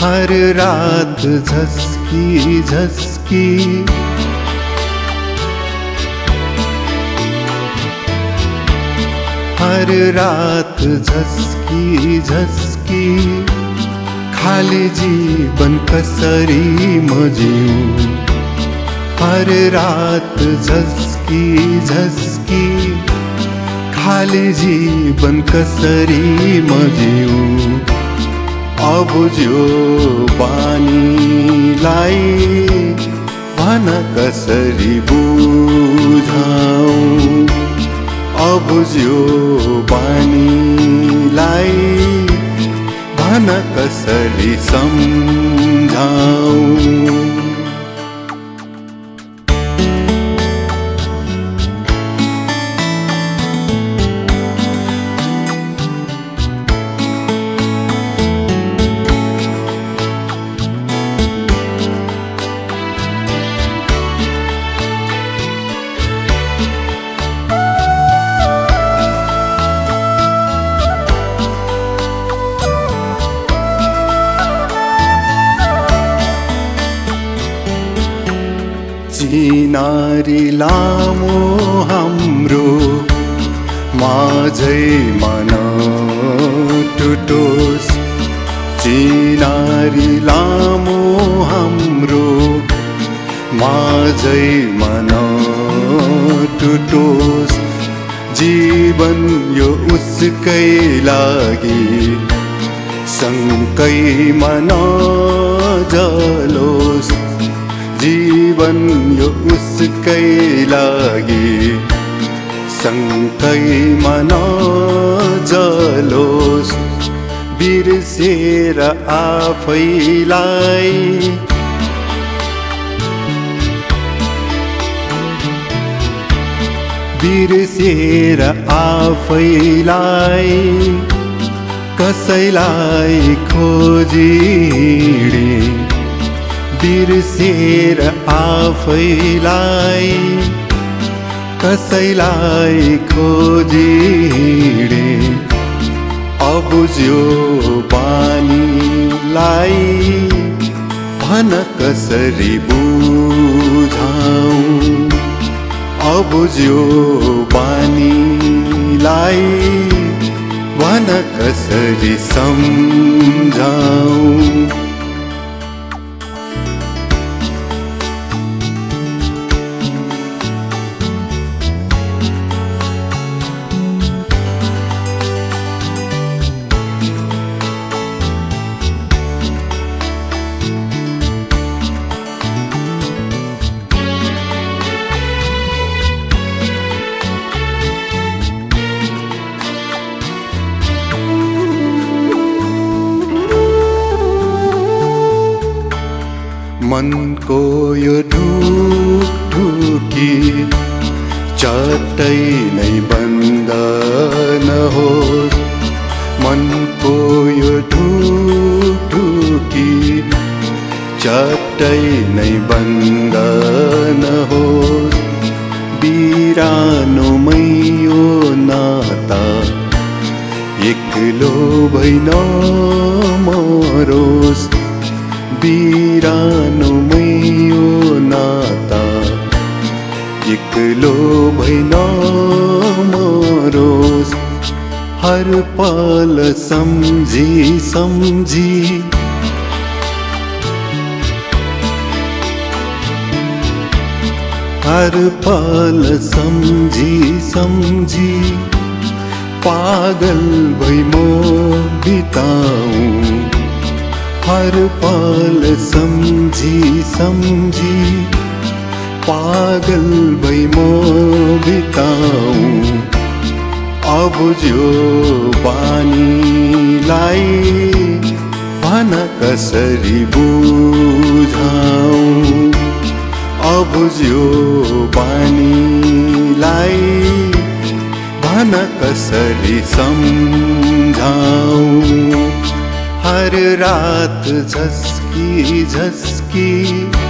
हर रात झस्की झस्की। हर रात झस्की झस्की। खाली जीवन कसरी म जिउ हर रात झस्की झस्की। खाली जीवन कसरी म अबुझ्यो बानीलाई भन कसरी बुझाउ? अबुझ्यो बानीलाई भन कसरी सम्झाउ? चिनारी लामो हाम्रो माझै मन टुटोस् चिनारी लामो हाम्रो माझै मन टुटोस् जीवन यो उसकै लागि सँगै मन जलोस् जीवन यो उसकै लागि सँगै मन जलोस् बिर्सेर आफैलाई बिर्सेर आफैलाई कसैलाई खोजी बिर्सेर आफैलाई कसैलाई खोजी अबुझ्यो बानीलाई भन कसरी बुझाउ। अबुझ्यो बानीलाई भन कसरी सम्झाउ। मनको यो ढुक ढुकी चट्टै नै बन्द नहोस् मनको यो ढुक ढुकी चट्टै नै बन्द नहोस् बिरानोमै यो नाता एक्लो भइन मरोस् यो नाता। भइन मरोस् हर पल सम्झी सम्झी। हर पल सम्झी सम्झी। पागल भई म बिताऊ हर पल सम्झी सम्झी। पागल भई म बिताऊ। अबुझ्यो बानीलाई भन कसरी बुझाऊ। अबुझ्यो बानीलाई भन कसरी सम्झाऊ। हर रात झसकी झस्की।